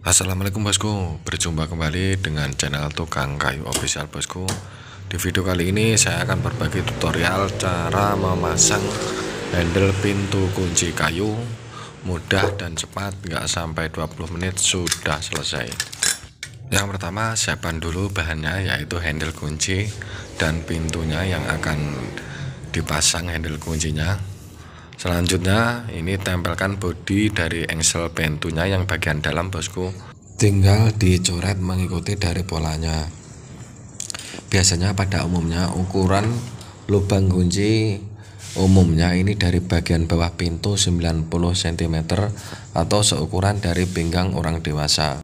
Assalamualaikum bosku, berjumpa kembali dengan channel Tukang Kayu Official bosku. Di video kali ini saya akan berbagi tutorial cara memasang handle pintu kunci kayu mudah dan cepat, nggak sampai 20 menit sudah selesai. Yang pertama siapkan dulu bahannya yaitu handle kunci dan pintunya yang akan dipasang handle kuncinya selanjutnya ini tempelkan bodi dari engsel pintunya yang bagian dalam bosku. Tinggal dicoret mengikuti dari polanya. Biasanya pada umumnya ukuran lubang kunci umumnya ini dari bagian bawah pintu 90 cm atau seukuran dari pinggang orang dewasa